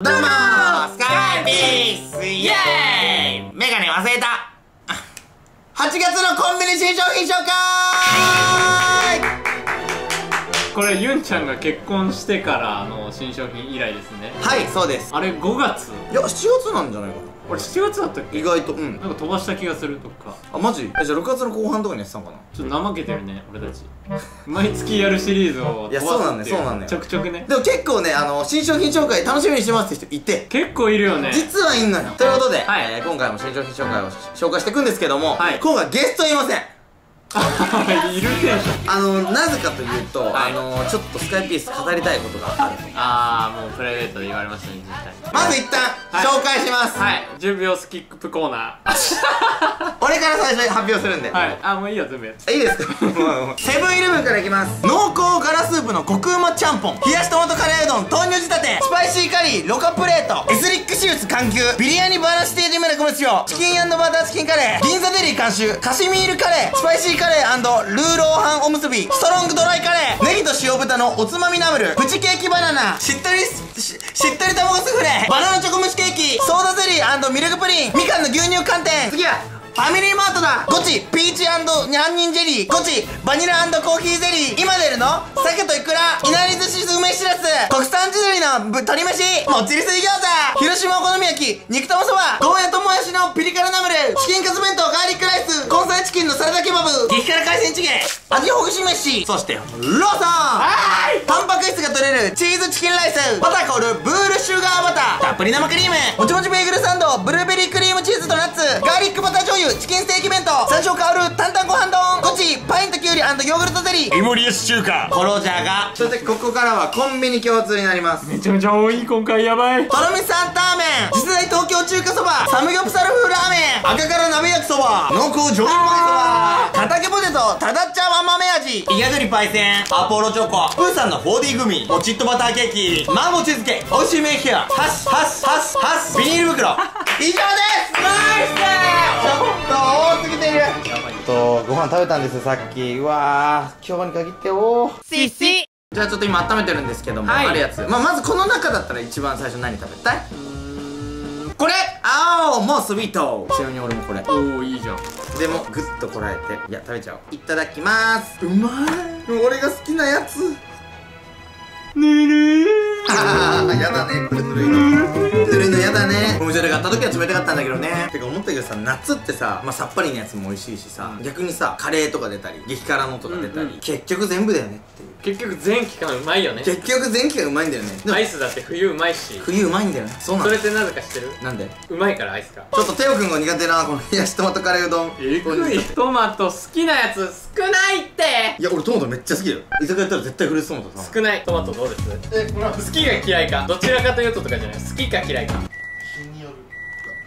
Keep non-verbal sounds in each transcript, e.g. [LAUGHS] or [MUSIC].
どうもースカイピースイエーイ。メガネ忘れた。8月のコンビニ新商品紹介。これユンちゃんが結婚してからの新商品以来ですね。はいそうです。あれ5月。いや7月なんじゃないかな俺7月だったっけ？意外とうん。なんか飛ばした気がするとか。あマジ？えじゃあ6月の後半とかにやってたのかな？ちょっと怠けてるね俺たち。毎月やるシリーズをいや飛ばすってそうなんだよそうなんだよ。ちょくちょくね。でも結構ねあの新商品紹介楽しみにしてますって人いて。結構いるよね。実はいんのよ。ということで、はい。えー今回も新商品紹介を紹介していくんですけども、はい。今回ゲストいませんいるテンションあのなぜかというと、はい。あのちょっとスカイピース語りたいことがあるああもうプライベートで言われましたね絶対まず一旦、はい。紹介します、はい。10秒スキップコーナ [LAUGHS] 俺から最初に発表するんで、ーはい。あもういいよ全部いいですか？[LAUGHS] セブンイレブンからいきます。濃厚ガラスープのコクうまちゃんぽん冷やしトマトカレーうどん豆乳仕立て。スパイシーカリーロカプレート。エスリック手術緩急ビリヤニバーナステージメラコムチオチキンバターチキンカレー。銀座デリー監修。カシミールカレー。スパイシーカレールーローハンおむすび。ストロングドライカレー。ネギと塩豚のおつまみナムル。プチケーキバナナ。しっとりししっとり卵スフレ。バナナチョコ蒸しケーキ。ソーダゼリーミルクプリン。みかんの牛乳寒天。次はファミリーマートだゴチピーチニャンニンジェリーゴチバニラコーヒーゼリー今出るの？鮭とイクラいなり寿司梅しらす国産地鶏のぶ鶏飯もっちり水餃子広島お好み焼き肉玉そばゴーヤともやしのピリ辛ナムルチキンカツ弁当ガーリックライス根菜味ほぐし飯。そしてローソン。はい。タンパク質が取れるチーズチキンライス。バターコールブールシュガーバター。たっぷり生クリーム。もちもちベーグルサンド。ブルーベリークリームチーズとナッツ。ガーリックバター醤油。チキンステーキ弁当。山椒香る担々ご飯丼。ゴチパインとキュウリヨーグルトゼリー。イモリエス中華。コロジャガ。そしてここからはコンビニ共通になります。めちゃめちゃ多い今回やばい。とろみサンターメン。次世代東京中華そば。サムギョプサル風ラーメン。赤から鍋焼きそば。濃厚上海そば。畑ポテト。ただっちゃわ豆味イヤドリパイセンアポロチョコプーさんの 4D グミ。もちっとバターケーキ。マンゴーチーズケーキ。おいしいメイケア。ハッシハッシハッシハッシビニール袋。以上です。ナイスちょっと多すぎてる。とご飯食べたんですよさっき。うわー今日に限っておーシシじゃあちょっと今温めてるんですけども、はい。あるやつ、まあ、まずこの中だったら一番最初何食べたい？これ青もうスイート。ちなみに俺もこれ。おおいいじゃん。でもグッとこらえて。いや食べちゃおう。いただきます。うまい。俺が好きなやつ。ぬるあー [LAUGHS] やだねこれぬるいの。ぬるいのやだね。お店で買った時は冷たかったんだけどね。てか思ったけどさ夏ってさ、まあ、さっぱりなやつも美味しいしさ、逆にさカレーとか出たり激辛のとか出たり、うんうん結局全部だよねっていう。結局全期間うまいよね。結局全期がうまいんだよね。アイスだって冬うまいし。冬うまいんだよね。そうなんだそれってなぜか知ってる？なんで？うまいからアイスが。ちょっとテオくんが苦手なこの冷やしトマトカレーうどん。えぐい。トマト好きなやつ少ないって。いや俺トマトめっちゃ好きだよ。居酒屋行ったら絶対フルーツトマトさ少ない。トマトどうです？えこれは好きが嫌いかどちらかというととかじゃない。好きか嫌いか。日による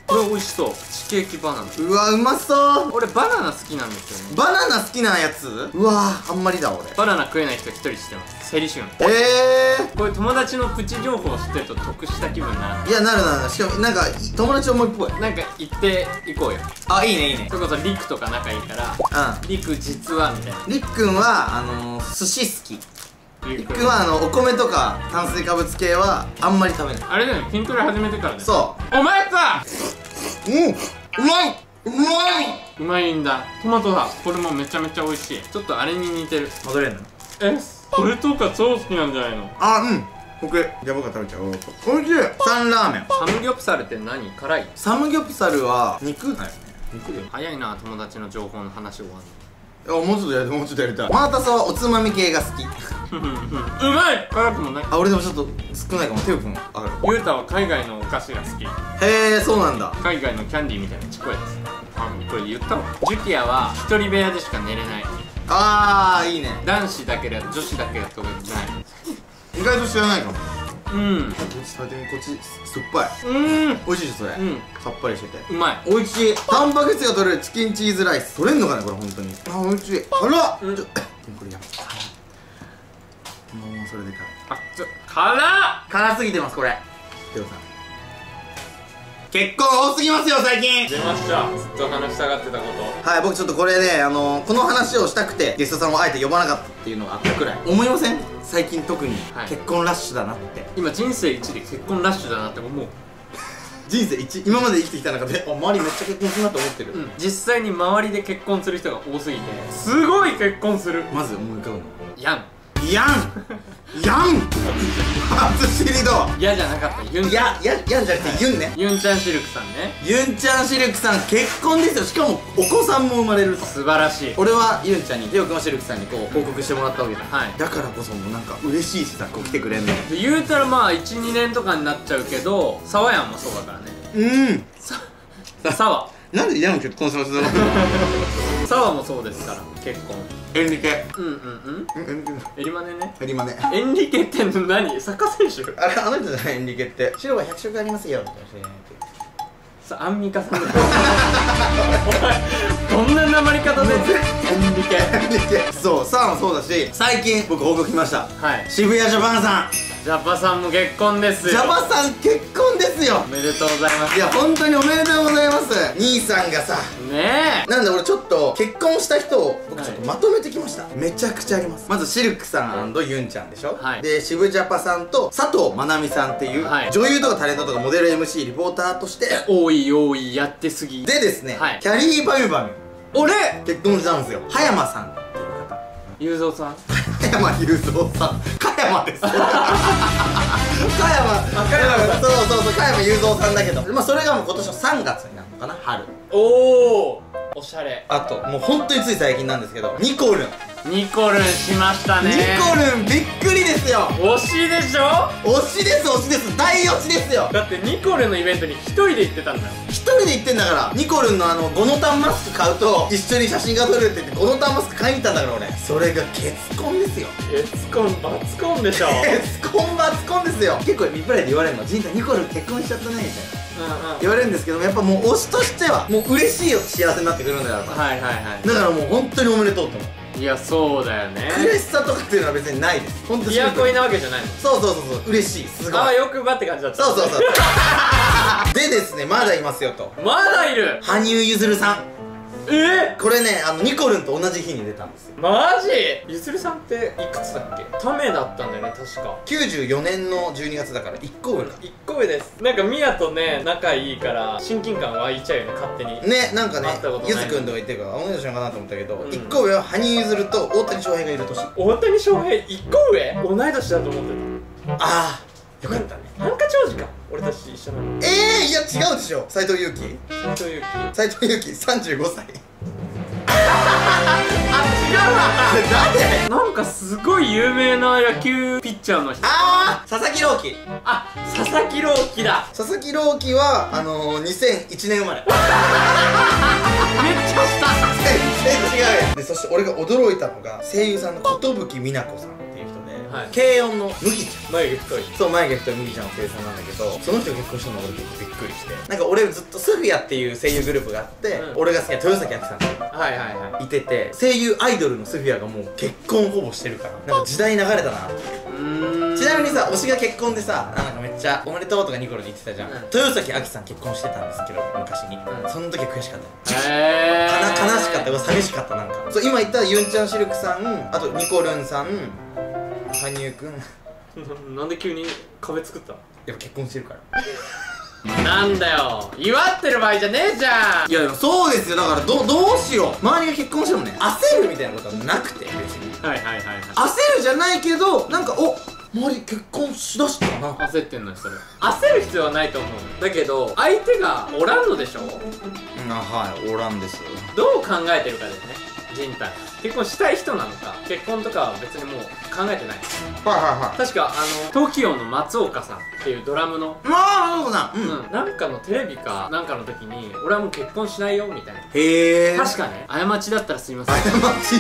これ美味しそう。チケーキバナナ。うわうまそう。俺バナナ好きなんですよね。バナナ好きなやつ？うわ。あんまりだ俺。バナナ食えない人一人知ってます。セリシュンえこういう友達のプチ情報を知ってると得した気分になー、いやなるなるしかもなんか友達思いっぽい。るなんか行って行こうよ。あいいねいいね。それこそリクとか仲いいから。うリク実はみたいな。んりっくんはあのー、寿司好きリりっくんはあのお米とか炭水化物系はあんまり食べない。あれだよね筋トレ始めてからねそお前さううんうまいうまい。うまいんだ。トマトだこれもめちゃめちゃ美味しい。ちょっとあれに似てる。戻れんの？えこれとか超好きなんじゃないの？あうん。僕じゃあ僕が食べちゃおうおいしい。サンラーメン。サムギョプサルって何辛い？サムギョプサルは肉だよね。肉で早いな友達の情報の話終わあもうちょっとやりたいもうちょっとやりたい。マータさんはおつまみ系が好き。[LAUGHS] うまい！辛くもない。あ俺でもちょっと少ないかも。テオくんある。ゆうたは海外のお菓子が好き。へえそうなんだ。海外のキャンディーみたいなちっこいやつ。あこれ言ったわジュキヤは一人部屋でしか寝れない。あーいいね。男子だけで女子だけとかじゃない。意外と知らないかも。こうん。っち食べてみこっち酸っぱい。うん美味しいでしょそれ、うん。さっぱりしてて。うまい。美味しい。タンパク質が取れるチキンチーズライス。取れんのかねこれ本当に。あ美味しい。辛っ、うん。ちょでも [COUGHS] これやばいもうそれでかい。あちょ辛っ。辛すぎてますこれ。テオさん結婚多すぎますよ最近。出ました。ずっと話したがってたこと。はい僕ちょっとこれねあのこの話をしたくてゲストさんをあえて呼ばなかったっていうのがあったくらい。思いません？最近特に。はい。結婚ラッシュだなって、今人生一で結婚ラッシュだなって思う。人生一？今まで生きてきた中で。あ周りめっちゃ結婚するなと思ってる、うん。実際に周りで結婚する人が多すぎて。すごい結婚する。まず思い浮かぶの。やん。ヤン [LAUGHS] ヤン初知りだ嫌じゃなかった。ユンいやややんじゃなくてユンね。ユンちゃんシルクさんね。ユンちゃんシルクさん結婚ですよ。しかもお子さんも生まれると。素晴らしい。俺はユンちゃんに手を組まシルクさんにこう報告してもらったわけじゃん、はい。だからこそもうなんか嬉しいしさこう来てくれんので言うたらまあ12年とかになっちゃうけどサワヤンもそうだからね。うん。サワなんでヤン結婚させたのサワもそうですから結婚。エンリケ。うんうんうん。エンリマネね。エリマネ。エンリケって何？サッカー選手。あれあの人じゃないエンリケって。白は100色ありますよみたいなさアンミカさんお前どんななまり方で？エンリケ。エンリケ。そうサーもそうだし最近僕報告来ました。はい。渋谷ジャパンさんジャパさんも結婚ですよ。ジャパさん結婚ですよ。おめでとうございます。いや本当におめでとうございます。兄さんがさ。ねなんで俺ちょっと結婚した人を僕ちょっとまとめてきました、めちゃくちゃあります。まずシルクさんユンちゃんでしょ、はい。で渋ジャパさんと佐藤まなみさんっていう、はい。女優とかタレントとかモデル MC リポーターとしてえ多い多いやってすぎ。でですね、はい。キャリーバミュバミ俺！結婚したんですよ。葉山さんっていう方。ゆうぞうさん。加山雄三さん。加山です。加山。加山。そうそうそう加山雄三さんだけど。まあそれがもう今年の3月になるのかな春。おおおしゃれ。あともう本当につい最近なんですけどニコルンニコルンしましたね。ニコルンびっくりですよ。推しでしょ？推しです推しです。大推しですよ。だってニコルンのイベントに一人で行ってたんだよ。一人で行ってんだからニコルンのあのゴノタンマスク買うと一緒に写真が撮れるって言ってゴノタンマスク買いに行ったんだから俺。それがケツコンですよ。エツコンバツコンでしょ？ケツコンバツコンですよ。結構リプライで言われるの「ジンタニコルン結婚しちゃったね」みたいな。うんうん。言われるんですけどもやっぱもう推しとしてはもう嬉しいよ幸せになってくるんだからはいはいはだからもう本当におめでとうと思ういいやそうだよね。嬉しさとかっていうのは別にないです。本当に。リア恋なわけじゃないの。そうそうそうそう嬉しい。すごい。ああよくばって感じだった。そうそうそう。でですねまだいますよと。まだいる。羽生結弦さんえ？これねあのニコルンと同じ日に出たんですよ。マジ？ゆずるさんっていくつだっけ？ためだったんだよね確か。94年の12月だから1個上か。1個上です。なんかミヤとね仲いいから親近感湧いちゃうよね勝手に。ねなんかねゆずくんとか言ってるから同い年なのかなと思ったけど、うん。1個上は羽生結弦と大谷翔平がいる年。あ大谷翔平1個上？同い年だと思ってあよかったね。た。ハンカチ王子か。俺たち一緒なの。ええー、いや違うでしょ。斎藤佑樹。斎藤佑樹。斎藤佑樹35歳。あ違うわ。誰なんかすごい有名な野球ピッチャーの人。ああ佐々木朗希。あ佐々木朗希だ。佐々木朗希はあのー、2001年生まれ。めっちゃした全然違うやん。でそして俺が驚いたのが声優さんの寿美奈子さん軽音の麦ちゃん。眉毛太いそう眉毛太い麦ちゃんの声優さんなんだけどその人が結婚したのが俺結構びっくりして。なんか俺ずっとスフィアっていう声優グループがあって、うん。俺が好きな豊崎亜紀さんはいはいはい。いてて声優アイドルのスフィアがもう結婚ほぼしてるから。なんか時代流れたな。うーん。ちなみにさ推しが結婚でさなんかめっちゃおめでとうとかニコルで言ってたじゃん、うん。豊崎亜紀さん結婚してたんですけど昔に、うん。その時は悔しかった。へかなー悲しかった。寂しかったなんか。そう今言ったユンチャンシルクさんあとニコルンさん羽生くん。[LAUGHS] なんで急に壁作ったの？やっぱ結婚してるから。なんだよ。祝ってる場合じゃねえじゃん。いやでもそうですよ。だからどどうしよう。周りが結婚してもね焦るみたいなことはなくて別に。はいはいはいはい。焦るじゃないけどなんかお周り結婚しだしたな。焦ってんのにそれ。焦る必要はないと思う。だけど相手がおらんのでしょ？あはいおらんですどう考えてるかですね。人体結婚したい人なのか結婚とかは別にもう考えてないはいはいはい。確かあの TOKIO の松岡さんっていうドラムの。まあそうだ。うん、うん、なんかのテレビかなんかの時に俺はもう結婚しないよみたいな。へえ確かね。過ちだったらすいません。過ち。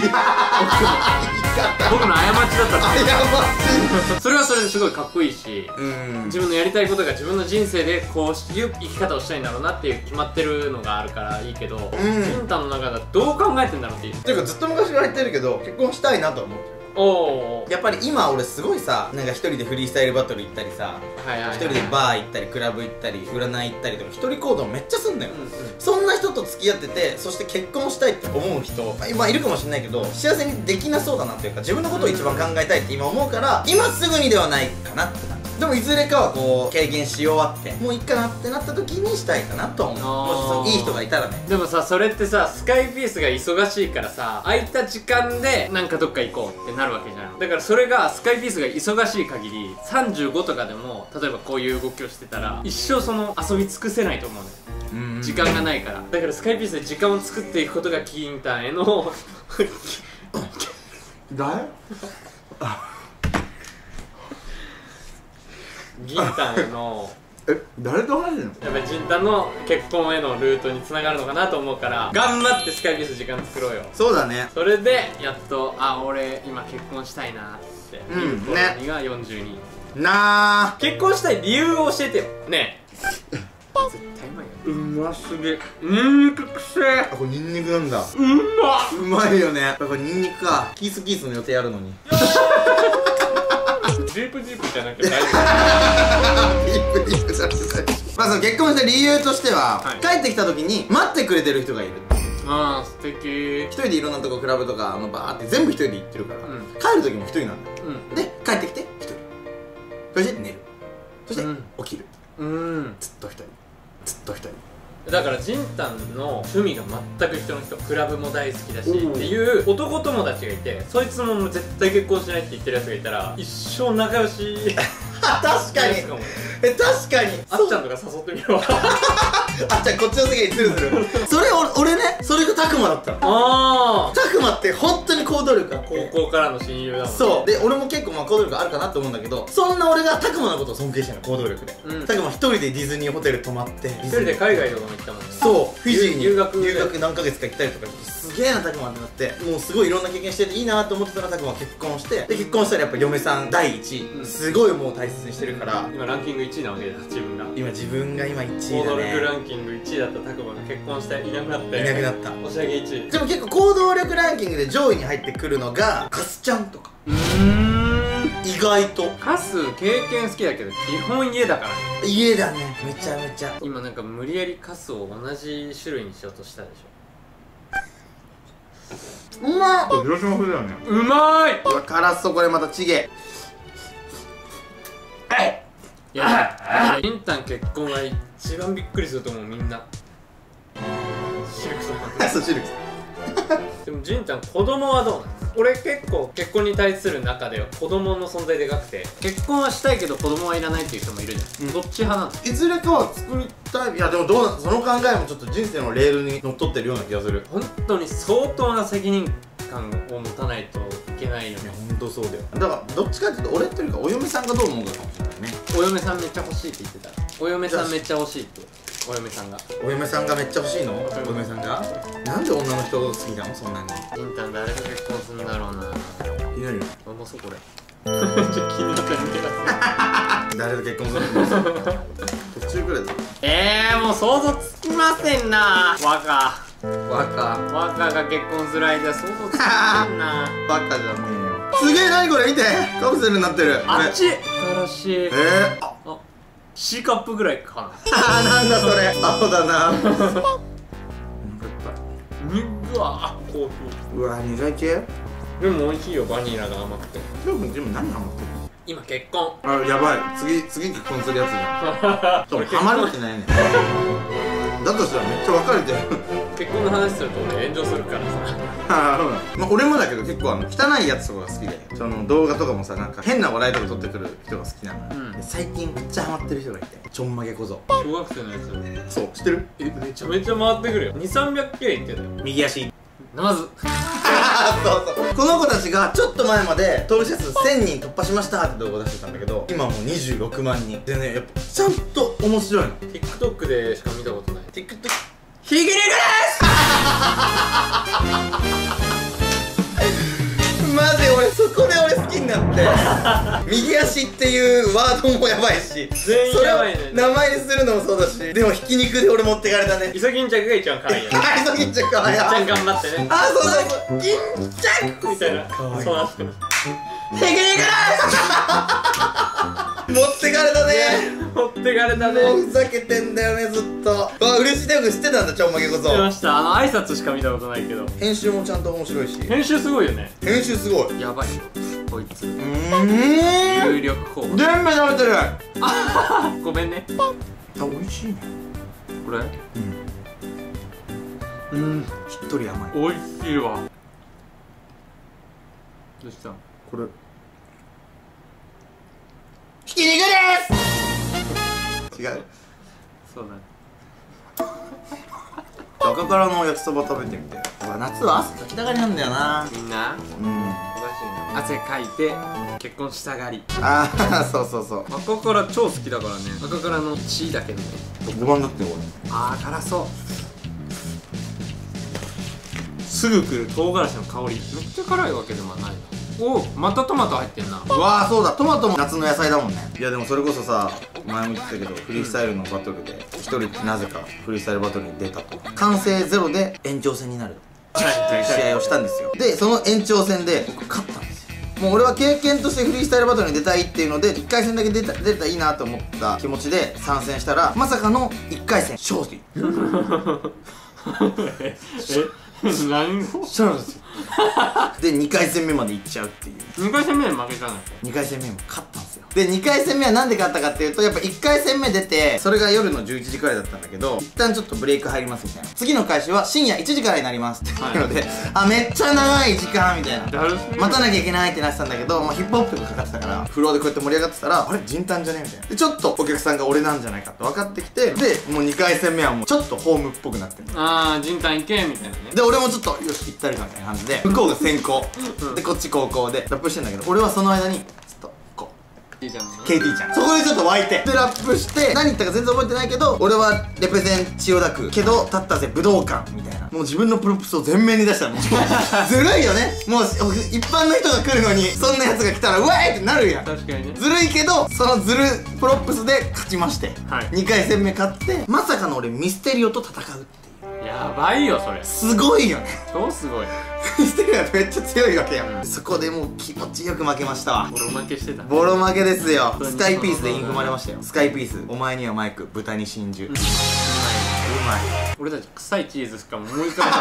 僕の [LAUGHS] 過ちだったら過せん。それはそれですごいかっこいいしちうん。自分のやりたいことが自分の人生でこういう生き方をしたいんだろうなっていう決まってるのがあるからいいけど、ん。ジンタの中ではどう考えてんだろうっていう。ていうかずっと昔から言ってるけど結婚したいなとは思ってる。おおやっぱり今俺すごいさなんか一人でフリースタイルバトル行ったりさはいはいはい。一人でバー行ったりクラブ行ったり占い行ったりとか一人行動めっちゃすんだよ、うんうん。そんな人と付き合っててそして結婚したいって思う人まあいるかもしれないけど幸せにできなそうだなっていうか自分のことを一番考えたいって今思うから今すぐにではないかなって感じでもいずれかはこう経験し終わってもういいかなってなった時にしたいかなとは思う。もしいい人がいたらね。でもさそれってさスカイピースが忙しいからさ空いた時間でなんかどっか行こうってなるわけじゃん。だからそれがスカイピースが忙しい限り35とかでも例えばこういう動きをしてたら一生その遊び尽くせないと思うのよ。うん。時間がないから。だからスカイピースで時間を作っていくことがキーンタンへの誰銀タンへの [LAUGHS] え誰と話してんの？やっぱりジンタンの結婚へのルートにつながるのかなと思うから頑張ってスカイピース時間作ろうよ。そうだね。それでやっとあ俺今結婚したいなってうんねが42、なあ。結婚したい理由を教えてよ。ねえ。[LAUGHS] 絶対うまいようますげえ。ニンニクくせえ。あこれニンニクなんだ。うまっ。うまいよね。これニンニクか。キースキースの予定あるのに [LAUGHS] ディープディープじゃなくて大丈ディープディープじゃなくて [LAUGHS] まあその結婚した理由としては、はい。帰ってきた時に待ってくれてる人がいる夫ああ素敵。一人でいろんなとこクラブとかあのバーって全部一人で行ってるから、うん。帰る時も一人なんだ。ようん。で帰ってきて一人。そして寝る。そしてうん。起きる、うん。ずっと一人。ずっと一人だからジンタンの趣味が全く一緒の人クラブも大好きだしっていう男友達がいてそいつも絶対結婚しないって言ってるやつがいたら一生仲良しあ [LAUGHS] 確かに。かえ確かに。あっちゃんとか誘ってみろ [LAUGHS] あっちゃんこっちの席にズルズル。それ俺俺ねそれがタクマだったの。ああタクマって本当に行動力あって。高校からの親友だもんね。そう。で俺も結構まあ行動力あるかなと思うんだけどそんな俺がタクマのことを尊敬してるの行動力で、うん。タクマ一人でディズニーホテル泊まって一人で海外とかも行ったもんね。そう。フィジーに。留学留学何ヶ月か行ったりとかすげえなタクマってなってもうすごいいろんな経験してていいなと思ってたらタクマは結婚してで結婚したらやっぱ嫁さん第一位、うん。すごいもう大切にしてるから。今ランキング1位なわけだ自分が。今自分が今1行位だ動力ラねンキング1位だったタクマが結婚していなくなっていなくなった。押し上げ1位。でも結構行動力ランキングで上位に入ってくるのがカスちゃんとか。うーん。意外と。カス経験好きだけど基本家だから。ね家だね。めちゃめちゃ。今なんか無理やりカスを同じ種類にしようとしたでしうまっ。広島風だよね。ょうまーいうわ辛そうこれまたチゲいやインタン結婚が一番びっくりすると思うみんな。シルクさん [LAUGHS] そうシルク [LAUGHS] でもジンタン子供はどうなの俺結構結婚に対する中では子供の存在でかくて。結婚はしたいけど子供はいらないっていう人もいるじゃん、うん。どっち派なのいずれかは作りたい。いやでもどうなんその考えもちょっと人生のレールにのっとってるような気がする。本当に相当な責任感を持たないといけないよねいやほんとそうだよ。だからどっちかっていうと俺っていうかお嫁さんがどう思うかかもしれないね。お嫁さんめっちゃ欲しいって言ってたお嫁さんめっちゃ欲しいって。お嫁さんが。お嫁さんがめっちゃ欲しいの？お嫁さんが？なんで女の人好きなの？そんなに。ジンタン誰と結婚するんだろうな。いいないよあもうそうこれ。[LAUGHS] ちょっと気になった誰と結婚するの？途中くらいだえー、もう想像つきませんな。若バカ。若が結婚する間想像つきませんな。[LAUGHS] バカじゃねえよ。すげえ何これ？見て。カプセルになってる。あっち。新しい。えー、ああ C カップぐらいかな。あーなんだそれ。青だな。うわコーヒうわ苦い系ーでも美味しいよバニラが甘くて。でもでも何ハマってる今結婚。あやばい。次次結婚するやつじゃん。[LAUGHS] ハマるってないねだとしたらめっちゃ別れてる結婚の話すると俺炎上するからさ。まあ、俺もだけど結構あの汚いやつとかが好きでその動画とかもさなんか変な笑いとか撮ってくる人が好きなの、うん。で最近めっちゃハマってる人がいて。ちょんまげ小僧。小学生のやつそう知ってる？えめちゃめちゃ回ってくるよ。2300系いってたよ右足。まず [LAUGHS] そうそう。この子たちがちょっと前まで登録者数1000人突破しましたって動画出してたんだけど今もう26万人。でねやっぱちゃんと面白いの。TikTok でしか見たことない。TikTok ひぎりぐです！[LAUGHS] マジ俺そこで俺好きになって。右足っていうワードもやばいし。全員やばいね。それを名前にするのもそうだし。でもひき肉で俺持ってかれたね。イソギンチャクが一番可愛いよね。あ、そう、銀着かわいい。めっちゃ頑張ってね。あ、そうそうそう。銀着みたいな。かわいいそうなってますテクニック持ってかれたね。持ってかれたね。もうふざけてんだよねずっと。あ嬉しいテク知ってたんだちょんまげこそ。知ってました。あの挨拶しか見たことないけど。編集もちゃんと面白いし。編集すごいよね。編集すごい。うやばいこいつ。ーん。有力候補。全部食べてる。[LAUGHS] ごめんね。あ美味しいね。これ？うん。しっとり甘い。美味しいわ。どうした？んこれひき肉です。違う。そうだね赤からの焼きそば食べてみて。夏は汗かきたがりなんだよな。みんなうん。おかしいな汗かいて結婚したがり。ああそうそうそう。赤から超好きだからね。赤からの血だけどね5番だってこあー辛そう。すぐ来る唐辛子の香り。めっちゃ辛いわけでもない。なおまたトマト入ってんな。れわあそうだ。トマトも夏の野菜だもんね。いやでもそれこそさ前も言ってたけどフリースタイルのバトルで一人なぜかフリースタイルバトルに出たと。完成ゼロで延長戦になる。試合をしたんですよ。でその延長戦で僕勝ったんですよ。もう俺は経験としてフリースタイルバトルに出たいっていうので1回戦だけ出た出たらいいなと思った気持ちで参戦したらまさかの1回戦勝利。[LAUGHS] え [LAUGHS] 何そうなんですよ。で2回戦目まで行っちゃうっていう。2回戦目で負けたんだっけ？2回戦目も勝った。んですよで2回戦目はなんで勝ったかっていうとやっぱ1回戦目出てそれが夜の11時くらいだったんだけど一旦ちょっとブレイク入りますみたいな。次の開始は深夜1時からになりますっていうので、あめっちゃ長い時間みたいな。待たなきゃいけないってなってたんだけど、まあ、ヒップホップがかかってたからフロアでこうやって盛り上がってたらあれ人ンじゃねみたいな。でちょっとお客さんが俺なんじゃないかって分かってきてでもう2回戦目はもうちょっとホームっぽくなってるああ人丹行けみたいなね。で俺もちょっとよし行ったりかみたいな感じで向こうが先行。でこっち後攻でラップしてんだけど俺はその間にういいじゃんね。KT ちゃん。そこでちょっと湧いて。でラップして何言ったか全然覚えてないけど俺はレペゼン千代田区。けど立ったぜ武道館みたいな。もう自分の props を前面に出したの。[LAUGHS] ずるいよね。もう一般の人が来るのにそんなやつが来たらうわーいってなるやん。確かにね。ずるいけどそのずる props で勝ちまして、はい。2回戦目勝ってまさかの俺ミステリオと戦うってやばいよそれ。すごいよね。超すごい。ミステリオってめっちゃ強いわけよ、そこでもう気持ちよく負けましたわ。ボロ負けしてた。ボロ負けですよ。スカイピースでインフまれましたよ。スカイピースお前にはマイク豚に真珠。うまい。俺たち臭いチーズしか思い浮かべな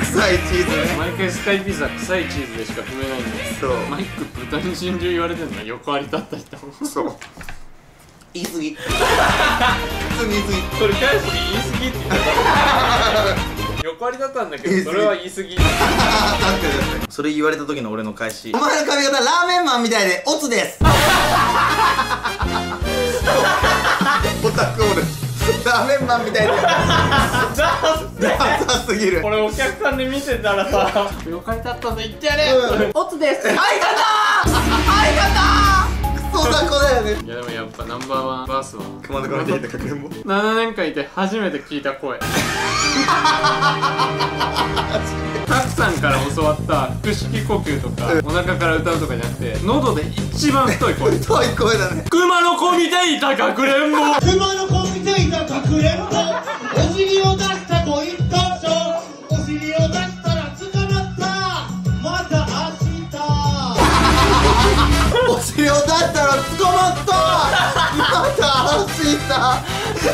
臭いチーズいね。毎回スカイピースは臭いチーズでしか踏めないんだよ。そう。マイク豚に真珠言われてんだ横あり立った人。そう言い過ぎ。[LAUGHS] 普通に言い過ぎ。これ返しに言い過ぎって言った。横ありだったんだけどそれは言い過ぎ。[LAUGHS] それ言われた時の俺の返し。お前の髪型ラーメンマンみたいでオツです。[LAUGHS] オタクおるラーメンマンみたいで。ダサすぎる。これお客さんで見てたらさ横あり立ったんだ言ってやれ。うん。オツです。相方！相方クソ雑魚だよね。いやでもやっぱナンバーワンバースは熊田から出てかくれんぼ7年間いて初めて聞いた声。たくさんから教わった腹式呼吸とかお腹から歌うとかじゃなくて喉で一番太い声。太い声だね。熊の子見ていたかくれんぼ熊の子見ていたかくれんぼお尻を出したご一等お尻を出したら捕まったまた明日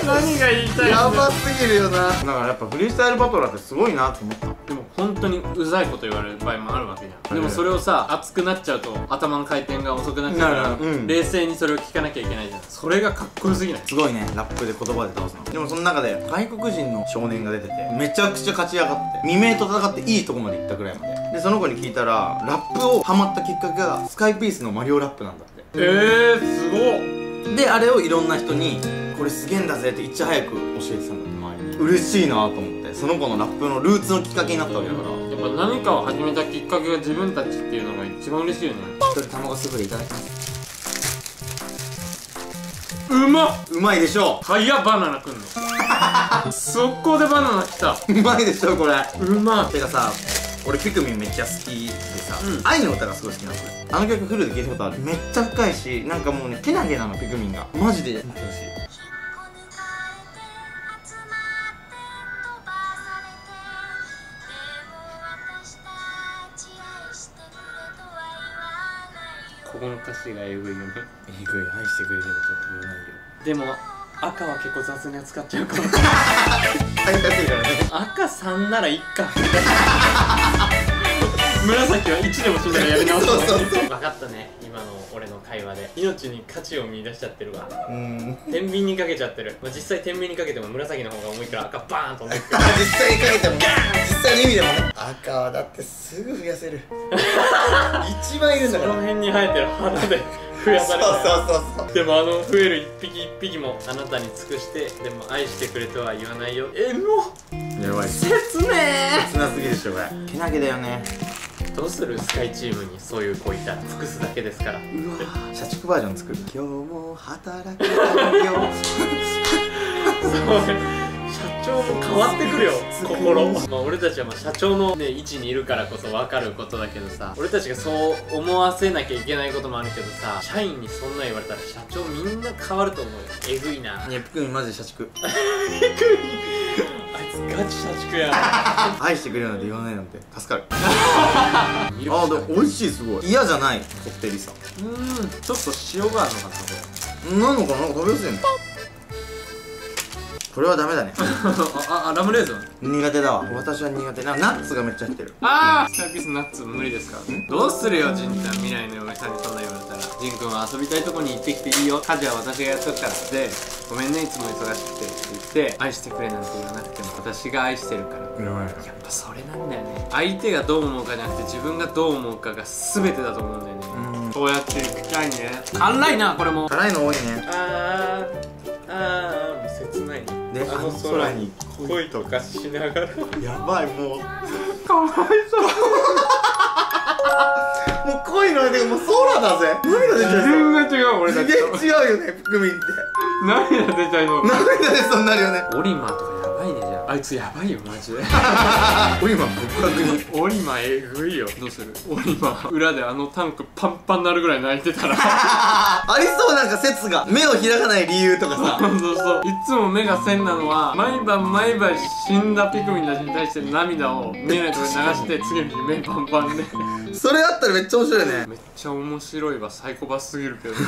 何が言いたいやんだ。よばすぎるよな。だからやっぱフリースタイルバトラーってすごいなと思った本当にうざいこと言われる場合もあるわけじゃん。でもそれをさ熱くなっちゃうと頭の回転が遅くなっちゃうから、うん。冷静にそれを聞かなきゃいけないじゃん。それがかっこよすぎない？すごいね。ラップで言葉で倒すの。でもその中で外国人の少年が出ててめちゃくちゃ勝ち上がって未明と戦っていいとこまで行ったぐらいまで。でその子に聞いたらラップをハマったきっかけがスカイピースのマリオラップなんだって。えー、すごっ。であれをいろんな人にこれすげえんだぜっていち早く教えてたんだって周りに。嬉しいなと思ってその子のラップのルーツのきっかけになったわけだから。やっぱ何かを始めたきっかけが自分たちっていうのが一番嬉しいよね。一人卵スフレいただきます。うまっ。うまいでしょ早っバナナくんの。速攻でバナナ来た。うまいでしょこれ。うまてかさ俺ピクミンめっちゃ好きでさ、うん。愛の歌がすごい好きなのあの曲フルで聴いたことある。めっちゃ深いしなんかもうねけなげなのピクミンが。マジで。やってほしいここの歌詞がえぐいよね。えぐい愛してくれてると言わないよでも赤は結構雑に扱っちゃうかも。赤3ならいっか。[LAUGHS] 紫は1でも死んだらやり直すそうそうそう。分かったね今の俺の会話で。命に価値を見出しちゃってるわ。うん。天秤にかけちゃってる、まあ、実際天秤にかけても紫の方が重いから赤バーンと飛んでくる。実際にかけても。実際の意味でもね。赤はだってすぐ増やせる。[LAUGHS] 一番いるんだから。その辺に生えてる花で増やされそうたそうそうそう。でもあの増える一匹一匹もあなたに尽くしてでも愛してくれとは言わないよ。えもうやばい。切ね切なすぎでしょこれ。けなげだよね。えどうするスカイチームにそういう子いたら尽くすだけですから。社畜バージョン作る。今日も働きたいよ社長も変わってくるよ心。まあ俺たちはまあ社長のね位置にいるからこそ分かることだけどさ俺たちがそう思わせなきゃいけないこともあるけどさ社員にそんな言われたら社長みんな変わると思うよ。えぐいな。ねぷくみマジで社畜。[LAUGHS] つガチ社畜やん。愛してくれるなんて言わないなんて助かる。[LAUGHS] あでも美味しいすごい。嫌じゃないこってりさ。うんちょっと塩があるのかなこなのかな食べやすいのこれはダメだね。れ [LAUGHS] ああラムレーズン？苦手だわ。私は苦手。なナッツがめっちゃ入ってる。ああスカイピースナッツ無理ですか？らどうするよジンちゃん未来の嫁さんにそんな言われたら。ジン君は遊びたいとこに行ってきていいよ。家事は私がやっとくから。でごめんねいつも忙しくてって言って愛してくれなんて言わなくても私が愛してるから。やばい。やっぱそれなんだよね。相手がどう思うかじゃなくて自分がどう思うかが全てだと思うんだよね。うん。そうやっていきたいね。辛いなこれも。辛いの多いね。あーあー切ないであの空に恋とかしながら。やばいもう。かわいそう。もう濃いのでもう空だぜ。涙出ちゃいそう。全然違う俺たちと。全然違うよねピクミンって。涙出ちゃいそう。涙でそうなるよね。オリマーとかああいつやばいよマジで。お今極悪にオリマーえぐいよ。どうする？オリマー裏であのタンクパンパンになるぐらい泣いてたら。[LAUGHS] ありそうなんか説が目を開かない理由とかさ。[LAUGHS] そうそうそう。いつも目が線なのは毎晩毎晩死んだピクミンたちに対して涙を見えないところに流して次の日目パンパンで。[LAUGHS] それあったらめっちゃ面白いね。めっちゃ面白いわサイコパスすぎるけどね。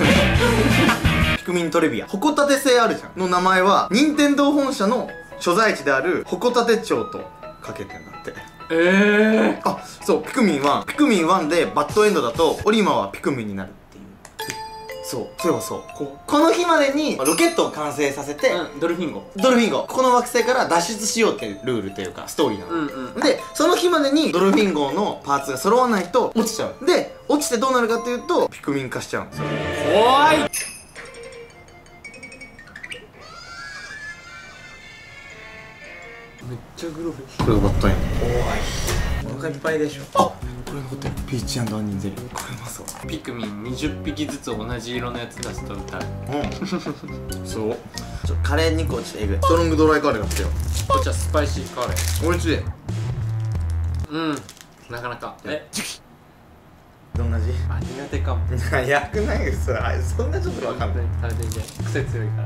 ピクミントレビア。ホタテ製あるじゃん。の名前は任天堂本社の所在地であるホタテ町とかけてんだって。ええあそうピクミン1ピクミン1でバッドエンドだとオリマはピクミンになるっていう。そうそういえばそう。ここの日までにロケットを完成させて、うんドルフィンゴ。ドルフィン号この惑星から脱出しようっていうルールというかストーリーなの、うんうんでその日までにドルフィン号のパーツが揃わないと落ちちゃう。で落ちてどうなるかっていうとピクミン化しちゃうんですよ。怖いちゃグロいこれがバッドエンド怖い。お腹いっぱいでしょ。あこれ残ってる。ピーチアンニンゼリー。これうまそう。ピクミン20匹ずつ同じ色のやつ出すと歌う。うん。[LAUGHS] そう。ちょカレー2個ちょっとえぐい。ストロングドライカレーが来たよ。こっちはスパイシーカレー。おいしい。うん。なかなか。え？どんな味？あ苦手かも。[LAUGHS] 早くないよそれ。あそんなちょっとわかんない。食べてみて。癖強いから。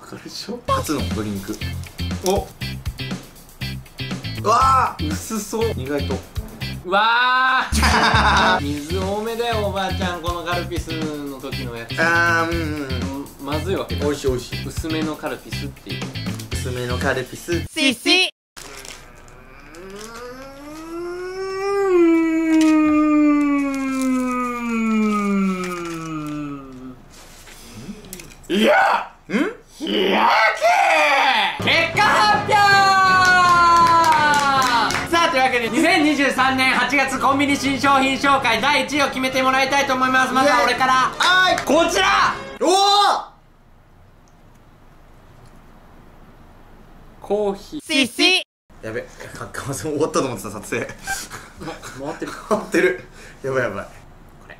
わかるでしょ？初のドリンクお。うわー薄そう。意外と。うわー水多めだよおばあちゃん。このカルピスの時のやつ。あーうんうんうん。うんまずいわけだ。美味しい美味しい。薄めのカルピスっていう。薄めのカルピス。シシいやんいやけ結果発表さあというわけで2023年8月コンビニ新商品紹介第1位を決めてもらいたいと思います。まずは俺から。はーい。こちら。おおコーヒー。シシやべ。か [LAUGHS] かません終わったと思ってた撮影。回ってる。[LAUGHS] 回ってる。やばいやばい。これ。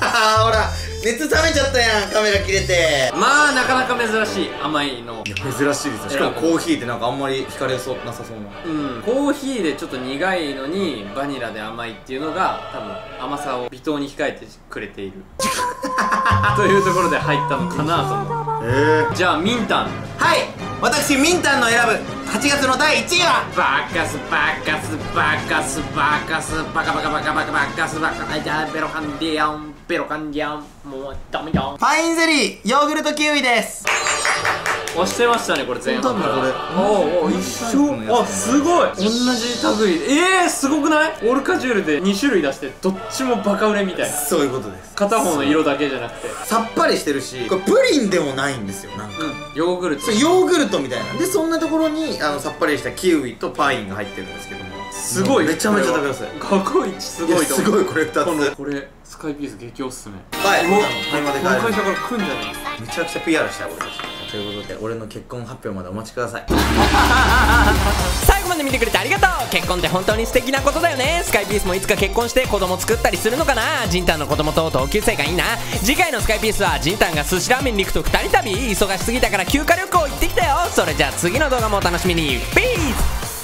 あ [LAUGHS] ーほら熱冷めちゃったやんカメラ切れて。まあなかなか珍しい甘いの。いや珍しいですよしかもコーヒーってなんかあんまり惹かれそうなさそうな。うん、コーヒーでちょっと苦いのにバニラで甘いっていうのが多分甘さを微糖に控えてくれている。[LAUGHS] というところで入ったのかなと思うええじゃあミンタン。はい私ミンタンの選ぶ。8月の第1位は。バカスバカスバカスバカスバカバカバカバカバカスバカ。あじゃあベロカンディアンベロカンディアンもうダメだパインゼリーヨーグルトキウイです。押してましたねこれ前半から。これ。おうおう一緒。あすごい。同じ類。えー、すごくない？オルカジュールで2種類出してどっちもバカ売れみたいな。そういうことです。片方の色だけじゃなくて。さっぱりしてるしこれプリンでもないんですよなんか、うん。ヨーグルト。そうヨーグルトみたいな。でそんなところにあのさっぱりしたキウイとパインが入ってるんですけどもすごい。めちゃめちゃ食べやすい過去一すごいすごいこれ2つ。これスカイピース激おすすめはい。もうタイマーでこの会社から来んじゃないめちゃくちゃ PR した俺たち。ということで俺の結婚発表までお待ちください。最後まで見てくれてありがとう。結婚って本当に素敵なことだよね。スカイピースもいつか結婚して子供作ったりするのかな？ジンタンの子供と同級生がいいな。次回のスカイピースはジンタンが寿司ラーメンに行くと2人旅忙しすぎたから休暇旅行行ってきたよ。それじゃあ次の動画もお楽しみに。ピース